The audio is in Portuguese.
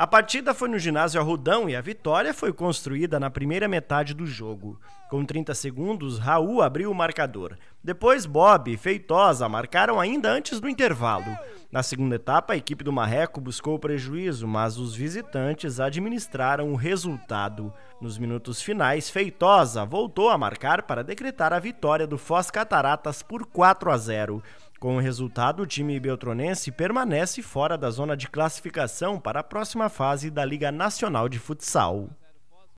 A partida foi no ginásio Arrudão e a vitória foi construída na primeira metade do jogo. Com 30 segundos, Raul abriu o marcador. Depois, Bob e Feitosa marcaram ainda antes do intervalo. Na segunda etapa, a equipe do Marreco buscou o prejuízo, mas os visitantes administraram o resultado. Nos minutos finais, Feitosa voltou a marcar para decretar a vitória do Foz Cataratas por 4 a 0. Com o resultado, o time beltronense permanece fora da zona de classificação para a próxima fase da Liga Nacional de Futsal.